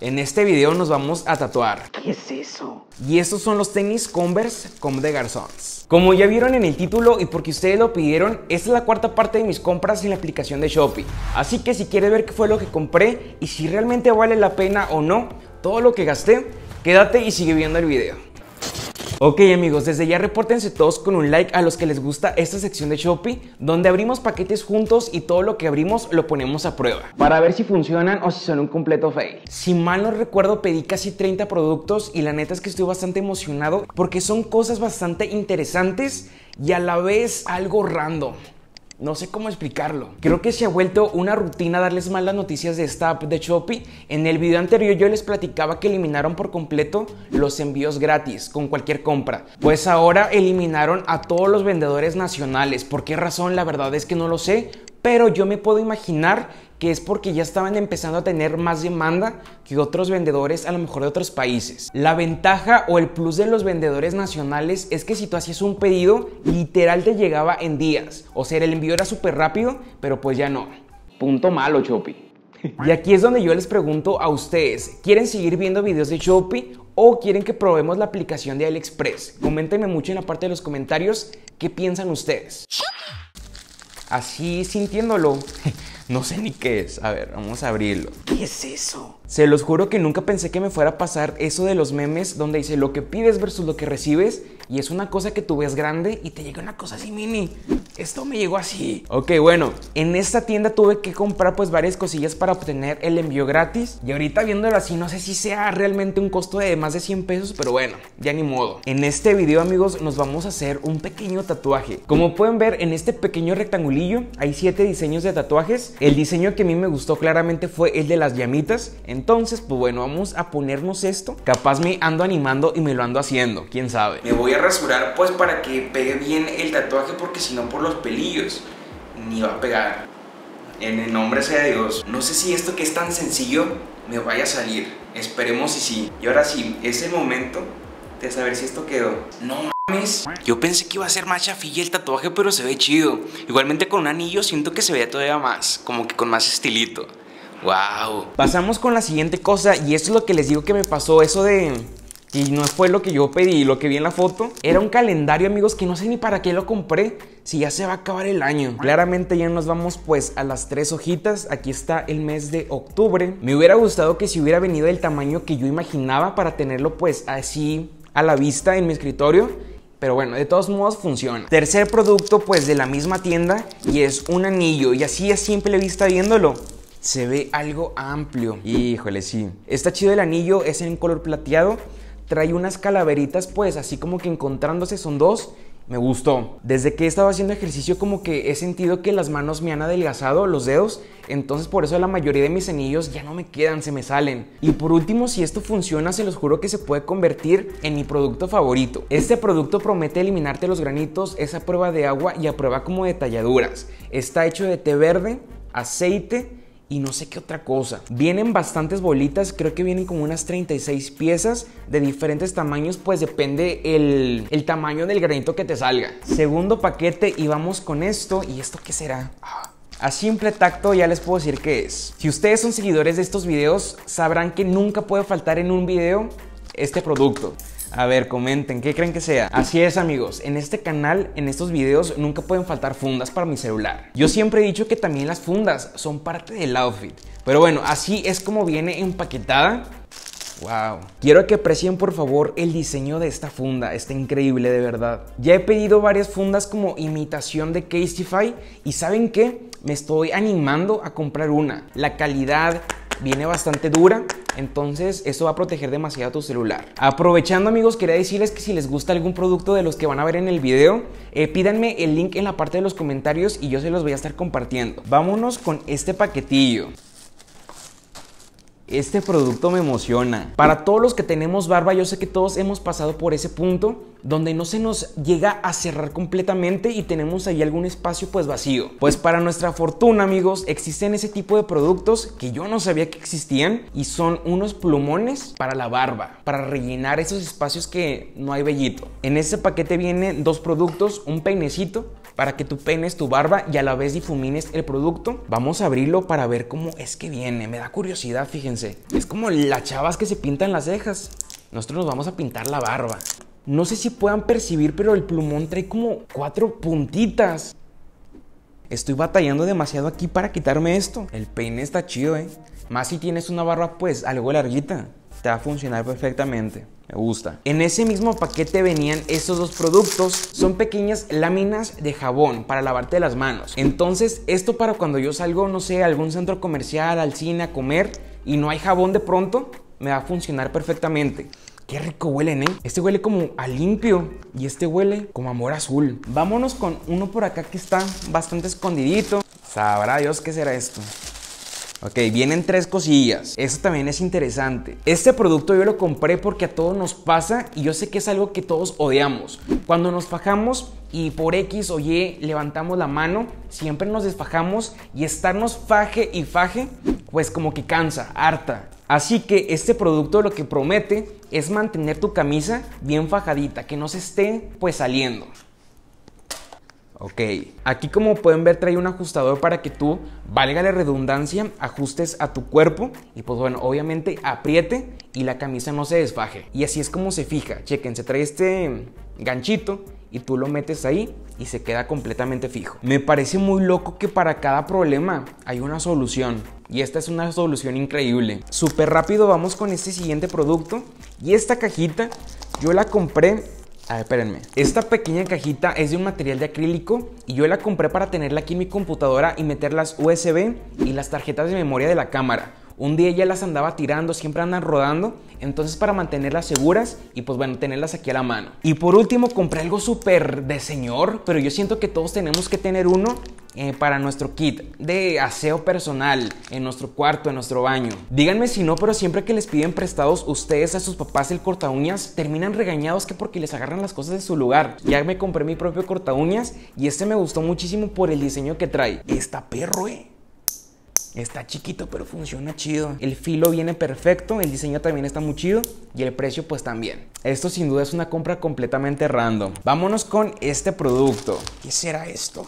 En este video nos vamos a tatuar. ¿Qué es eso? Y estos son los tenis Converse Comme de Garçons. Como ya vieron en el título y porque ustedes lo pidieron, esta es la cuarta parte de mis compras en la aplicación de Shopee. Así que si quieres ver qué fue lo que compré y si realmente vale la pena o no todo lo que gasté, quédate y sigue viendo el video. Ok amigos, desde ya repórtense todos con un like a los que les gusta esta sección de Shopee, donde abrimos paquetes juntos y todo lo que abrimos lo ponemos a prueba, para ver si funcionan o si son un completo fail. Si mal no recuerdo pedí casi 30 productos y la neta es que estoy bastante emocionado porque son cosas bastante interesantes y a la vez algo random. No sé cómo explicarlo. Creo que se ha vuelto una rutina darles malas noticias de esta app de Shopee. En el video anterior yo les platicaba que eliminaron por completo los envíos gratis con cualquier compra. Pues ahora eliminaron a todos los vendedores nacionales. ¿Por qué razón? La verdad es que no lo sé. Pero yo me puedo imaginar que es porque ya estaban empezando a tener más demanda que otros vendedores a lo mejor de otros países. La ventaja o el plus de los vendedores nacionales es que si tú hacías un pedido, literal te llegaba en días. O sea, el envío era súper rápido, pero pues ya no. Punto malo, Shopee. Y aquí es donde yo les pregunto a ustedes, ¿quieren seguir viendo videos de Shopee o quieren que probemos la aplicación de AliExpress? Coméntenme mucho en la parte de los comentarios qué piensan ustedes. Así sintiéndolo, no sé ni qué es. A ver, vamos a abrirlo. ¿Qué es eso? Se los juro que nunca pensé que me fuera a pasar eso de los memes donde dice lo que pides versus lo que recibes y es una cosa que tú ves grande y te llega una cosa así mini. Esto me llegó así. Ok, bueno, en esta tienda tuve que comprar pues varias cosillas para obtener el envío gratis y ahorita viéndolo así no sé si sea realmente un costo de más de 100 pesos, pero bueno, ya ni modo. En este video amigos nos vamos a hacer un pequeño tatuaje. Como pueden ver en este pequeño rectangulillo hay 7 diseños de tatuajes. El diseño que a mí me gustó claramente fue el de las llamitas. Entonces, pues bueno, vamos a ponernos esto. Capaz me ando animando y me lo ando haciendo, quién sabe. Me voy a rasurar pues para que pegue bien el tatuaje porque si no por los pelillos ni va a pegar. En el nombre sea Dios. No sé si esto que es tan sencillo me vaya a salir. Esperemos y sí. Y ahora sí, es el momento de saber si esto quedó. No mames. Yo pensé que iba a ser más chafilla el tatuaje, pero se ve chido. Igualmente con un anillo siento que se ve todavía más, como que con más estilito. Wow. Pasamos con la siguiente cosa y esto es lo que les digo que me pasó, eso de y no fue lo que yo pedí, lo que vi en la foto. Era un calendario, amigos, que no sé ni para qué lo compré. Si ya se va a acabar el año. Claramente ya nos vamos pues a las tres hojitas. Aquí está el mes de octubre. Me hubiera gustado que si hubiera venido el tamaño que yo imaginaba para tenerlo pues así a la vista en mi escritorio. Pero bueno, de todos modos funciona. Tercer producto pues de la misma tienda y es un anillo. Y así a simple vista viéndolo se ve algo amplio. Híjole, sí. Está chido el anillo, es en color plateado trae unas calaveritas pues así como que encontrándose son dos. Me gustó. Desde que he estado haciendo ejercicio como que he sentido que las manos me han adelgazado, los dedos, entonces por eso la mayoría de mis anillos ya no me quedan, se me salen. Y por último, si esto funciona, se los juro que se puede convertir en mi producto favorito. Este producto promete eliminarte los granitos, esa prueba de agua y a prueba como de talladuras. Está hecho de té verde, aceite, y no sé qué otra cosa. Vienen bastantes bolitas, creo que vienen como unas 36 piezas de diferentes tamaños, pues depende el, el tamaño del granito que te salga. Segundo paquete y vamos con esto. ¿Y esto qué será? Ah, a simple tacto ya les puedo decir qué es. Si ustedes son seguidores de estos videos, sabrán que nunca puede faltar en un video este producto. A ver, comenten, ¿qué creen que sea? Así es amigos, en este canal, en estos videos, nunca pueden faltar fundas para mi celular. Yo siempre he dicho que también las fundas son parte del outfit. Pero bueno, así es como viene empaquetada. Wow. Quiero que aprecien por favor el diseño de esta funda, está increíble de verdad. Ya he pedido varias fundas como imitación de Casetify y ¿saben qué? Me estoy animando a comprar una. La calidad viene bastante dura, entonces eso va a proteger demasiado tu celular. Aprovechando amigos, quería decirles que si les gusta algún producto de los que van a ver en el video, eh, pídanme el link en la parte de los comentarios y yo se los voy a estar compartiendo. Vámonos con este paquetillo. Este producto me emociona. Para todos los que tenemos barba, yo sé que todos hemos pasado por ese punto donde no se nos llega a cerrar completamente y tenemos ahí algún espacio pues vacío. Pues para nuestra fortuna, amigos, existen ese tipo de productos que yo no sabía que existían y son unos plumones para la barba, para rellenar esos espacios que no hay vellito. En este paquete vienen dos productos, un peinecito para que tú peines tu barba y a la vez difumines el producto. Vamos a abrirlo para ver cómo es que viene. Me da curiosidad, fíjense. Es como las chavas que se pintan las cejas. Nosotros nos vamos a pintar la barba. No sé si puedan percibir, pero el plumón trae como cuatro puntitas. Estoy batallando demasiado aquí para quitarme esto. El peine está chido, ¿eh? Más si tienes una barba pues algo larguita. Te va a funcionar perfectamente. Me gusta. En ese mismo paquete venían estos dos productos. Son pequeñas láminas de jabón para lavarte las manos. Entonces, esto para cuando yo salgo, no sé, a algún centro comercial, al cine, a comer y no hay jabón de pronto, me va a funcionar perfectamente. Qué rico huelen, ¿eh? Este huele como a limpio y este huele como a amor azul. Vámonos con uno por acá que está bastante escondidito. Sabrá Dios qué será esto. Ok, vienen tres cosillas. Eso también es interesante. Este producto yo lo compré porque a todos nos pasa y yo sé que es algo que todos odiamos. Cuando nos fajamos y por X o Y levantamos la mano, siempre nos desfajamos y estarnos faje y faje, pues como que cansa, harta. Así que este producto lo que promete es mantener tu camisa bien fajadita, que no se esté pues saliendo. Ok, aquí como pueden ver trae un ajustador para que tú, valga la redundancia, ajustes a tu cuerpo y pues bueno, obviamente apriete y la camisa no se desfaje. Y así es como se fija, chequen, se trae este ganchito y tú lo metes ahí y se queda completamente fijo. Me parece muy loco que para cada problema hay una solución. Y esta es una solución increíble. Súper rápido vamos con este siguiente producto. Y esta cajita yo la compré a ver, espérenme. Esta pequeña cajita es de un material de acrílico y yo la compré para tenerla aquí en mi computadora y meter las USB y las tarjetas de memoria de la cámara. Un día ya las andaba tirando, siempre andan rodando, entonces para mantenerlas seguras y pues bueno, tenerlas aquí a la mano. Y por último compré algo súper de señor, pero yo siento que todos tenemos que tener uno eh, para nuestro kit de aseo personal en nuestro cuarto, en nuestro baño. Díganme si no, pero siempre que les piden prestados ustedes a sus papás el corta uñas, terminan regañados que porque les agarran las cosas de su lugar. Ya me compré mi propio corta uñas y este me gustó muchísimo por el diseño que trae. Está perro, eh. Está chiquito, pero funciona chido. El filo viene perfecto, el diseño también está muy chido y el precio pues también. Esto sin duda es una compra completamente random. Vámonos con este producto. ¿Qué será esto?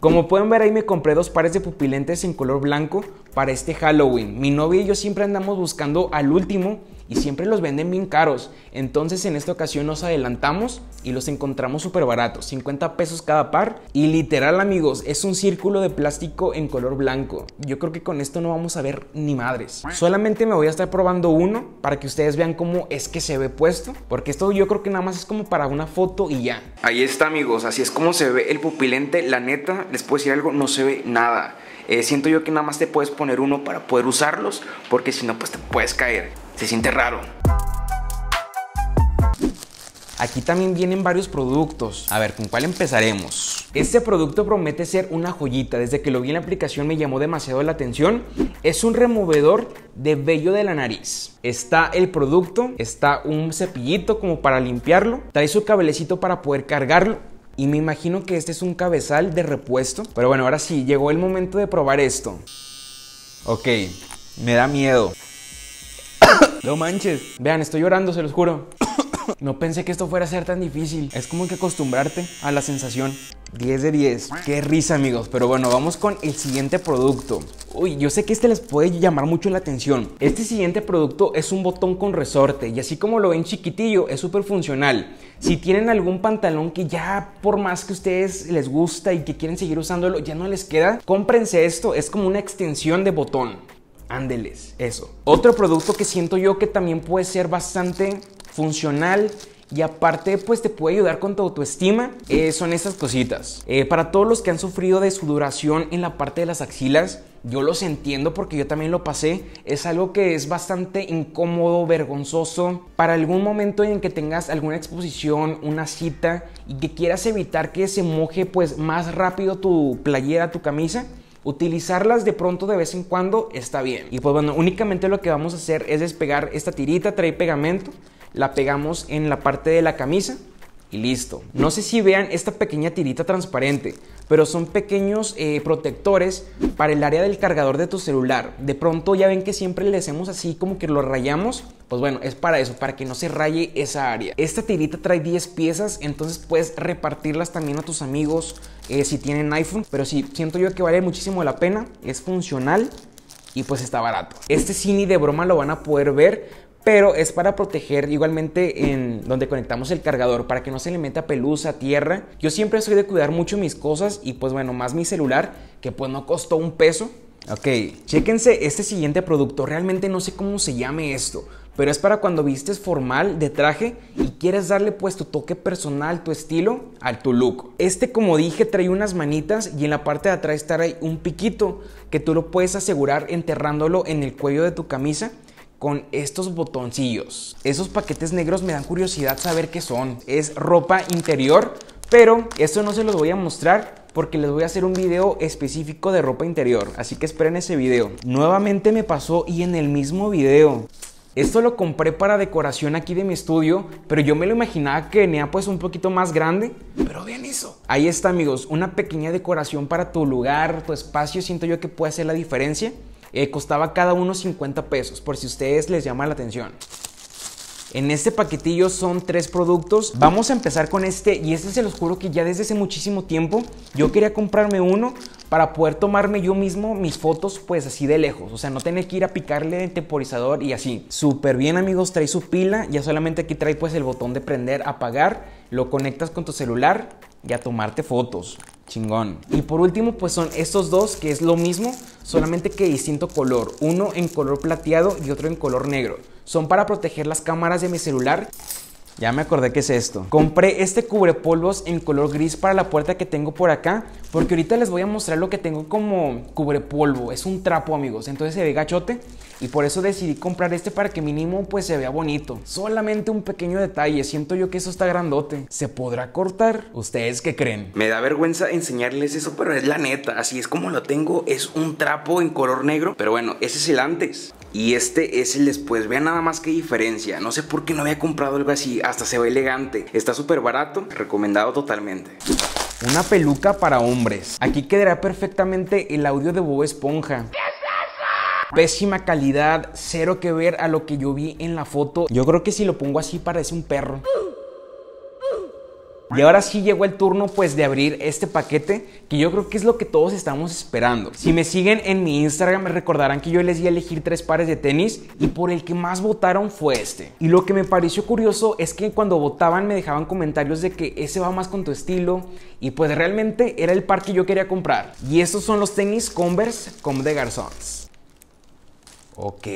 Como pueden ver ahí me compré dos pares de pupilentes en color blanco para este Halloween. Mi novia y yo siempre andamos buscando al último y siempre los venden bien caros. Entonces en esta ocasión nos adelantamos y los encontramos súper baratos, 50 pesos cada par. Y literal amigos, es un círculo de plástico en color blanco. Yo creo que con esto no vamos a ver ni madres. Solamente me voy a estar probando uno para que ustedes vean cómo es que se ve puesto. Porque esto yo creo que nada más es como para una foto y ya. Ahí está amigos, así es como se ve el pupilente. La neta, les puedo decir algo, no se ve nada. Eh, siento yo que nada más te puedes poner uno para poder usarlos, porque si no, pues te puedes caer. Se siente raro. Aquí también vienen varios productos. A ver, ¿con cuál empezaremos? Este producto promete ser una joyita. Desde que lo vi en la aplicación me llamó demasiado la atención. Es un removedor de vello de la nariz. Está el producto, está un cepillito como para limpiarlo. Trae su cabelecito para poder cargarlo. Y me imagino que este es un cabezal de repuesto. Pero bueno, ahora sí, llegó el momento de probar esto. Ok, me da miedo. No manches. Vean, estoy llorando, se los juro. No pensé que esto fuera a ser tan difícil. Es como que acostumbrarte a la sensación. 10 de 10. Qué risa, amigos. Pero bueno, vamos con el siguiente producto. Uy, yo sé que este les puede llamar mucho la atención. Este siguiente producto es un botón con resorte y así como lo ven chiquitillo, es súper funcional. Si tienen algún pantalón que ya por más que ustedes les gusta y que quieren seguir usándolo, ya no les queda, cómprense esto. Es como una extensión de botón. Ándeles, eso. Otro producto que siento yo que también puede ser bastante funcional y aparte pues te puede ayudar con tu autoestima eh, son estas cositas. Eh, para todos los que han sufrido de sudoración en la parte de las axilas yo los entiendo porque yo también lo pasé. Es algo que es bastante incómodo vergonzoso. Para algún momento en que tengas alguna exposición una cita y que quieras evitar que se moje pues más rápido tu playera tu camisa Utilizarlas de pronto de vez en cuando está bien. Y pues bueno, únicamente lo que vamos a hacer es despegar esta tirita, trae pegamento, la pegamos en la parte de la camisa y listo. No sé si vean esta pequeña tirita transparente, pero son pequeños eh, protectores para el área del cargador de tu celular. De pronto ya ven que siempre le hacemos así como que lo rayamos. Pues bueno, es para eso, para que no se raye esa área. Esta tirita trae 10 piezas, entonces puedes repartirlas también a tus amigos eh, si tienen iPhone. Pero sí, siento yo que vale muchísimo la pena, es funcional y pues está barato. Este cine de broma lo van a poder ver pero es para proteger igualmente en donde conectamos el cargador para que no se le meta pelusa, tierra. Yo siempre soy de cuidar mucho mis cosas y pues bueno, más mi celular que pues no costó un peso. Ok, chéquense este siguiente producto, realmente no sé cómo se llame esto, pero es para cuando vistes formal de traje y quieres darle pues tu toque personal, tu estilo al tu look. Este como dije trae unas manitas y en la parte de atrás está un piquito que tú lo puedes asegurar enterrándolo en el cuello de tu camisa con estos botoncillos. Esos paquetes negros me dan curiosidad saber qué son. Es ropa interior, pero esto no se los voy a mostrar porque les voy a hacer un video específico de ropa interior, así que esperen ese video. Nuevamente me pasó y en el mismo video. Esto lo compré para decoración aquí de mi estudio, pero yo me lo imaginaba que venía pues un poquito más grande. Pero vean eso. Ahí está amigos, una pequeña decoración para tu lugar, tu espacio, siento yo que puede hacer la diferencia. Eh, costaba cada uno 50 pesos, por si a ustedes les llama la atención. En este paquetillo son tres productos. Vamos a empezar con este y este se los juro que ya desde hace muchísimo tiempo yo quería comprarme uno para poder tomarme yo mismo mis fotos pues así de lejos. O sea, no tener que ir a picarle el temporizador y así. Súper bien amigos, trae su pila. Ya solamente aquí trae pues el botón de prender, apagar. Lo conectas con tu celular y a tomarte fotos. Chingón. Y por último, pues son estos dos, que es lo mismo, solamente que distinto color. Uno en color plateado y otro en color negro. Son para proteger las cámaras de mi celular ya me acordé que es esto. Compré este cubrepolvos en color gris para la puerta que tengo por acá. Porque ahorita les voy a mostrar lo que tengo como cubrepolvo. Es un trapo, amigos. Entonces se ve gachote. Y por eso decidí comprar este para que mínimo pues se vea bonito. Solamente un pequeño detalle. Siento yo que eso está grandote. ¿Se podrá cortar? ¿Ustedes qué creen? Me da vergüenza enseñarles eso, pero es la neta. Así es como lo tengo. Es un trapo en color negro. Pero bueno, ese es el antes. Y este es el después. Vean nada más qué diferencia. No sé por qué no había comprado algo así. Hasta se ve elegante. Está súper barato. Recomendado totalmente. Una peluca para hombres. Aquí quedará perfectamente el audio de Bob Esponja. Pésima calidad, cero que ver a lo que yo vi en la foto. Yo creo que si lo pongo así parece un perro. Y ahora sí llegó el turno pues de abrir este paquete que yo creo que es lo que todos estamos esperando. Si me siguen en mi Instagram me recordarán que yo les di a elegir tres pares de tenis y por el que más votaron fue este. Y lo que me pareció curioso es que cuando votaban me dejaban comentarios de que ese va más con tu estilo y pues realmente era el par que yo quería comprar. Y estos son los tenis Converse como de Garzons. Ok.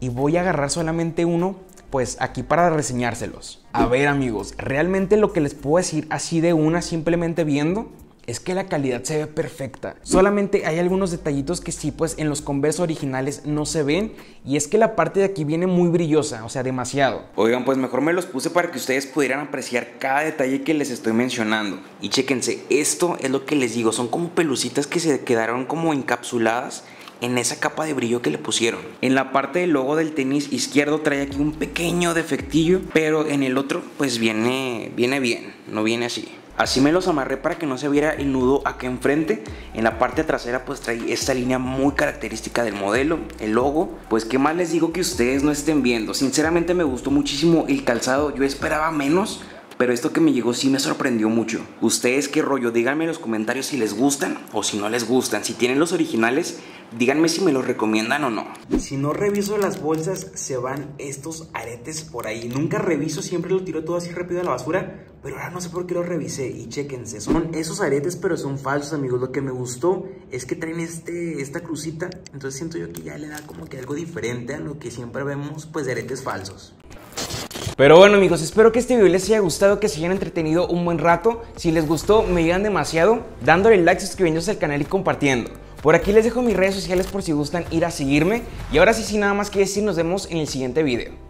Y voy a agarrar solamente uno pues aquí para reseñárselos. A ver amigos, realmente lo que les puedo decir así de una simplemente viendo es que la calidad se ve perfecta. Solamente hay algunos detallitos que sí, pues en los Converse originales no se ven. Y es que la parte de aquí viene muy brillosa, o sea, demasiado. Oigan, pues mejor me los puse para que ustedes pudieran apreciar cada detalle que les estoy mencionando. Y chéquense, esto es lo que les digo, son como pelucitas que se quedaron como encapsuladas en esa capa de brillo que le pusieron. En la parte del logo del tenis izquierdo trae aquí un pequeño defectillo, pero en el otro pues viene, viene bien, no viene así. Así me los amarré para que no se viera el nudo acá enfrente. En la parte trasera pues trae esta línea muy característica del modelo, el logo. Pues qué más les digo que ustedes no estén viendo. Sinceramente me gustó muchísimo el calzado. Yo esperaba menos, pero esto que me llegó sí me sorprendió mucho. ¿Ustedes qué rollo? Díganme en los comentarios si les gustan o si no les gustan. Si tienen los originales, díganme si me los recomiendan o no. Si no reviso las bolsas, se van estos aretes por ahí. Nunca reviso, siempre lo tiro todo así rápido a la basura. Pero ahora no sé por qué lo revisé y chéquense. Son esos aretes, pero son falsos, amigos. Lo que me gustó es que traen este, esta crucita. Entonces siento yo que ya le da como que algo diferente a lo que siempre vemos, pues, de aretes falsos. Pero bueno amigos, espero que este video les haya gustado, que se hayan entretenido un buen rato. Si les gustó, me ayudan demasiado dándole like, suscribiéndose al canal y compartiendo. Por aquí les dejo mis redes sociales por si gustan ir a seguirme. Y ahora sí, sin nada más que decir, nos vemos en el siguiente video.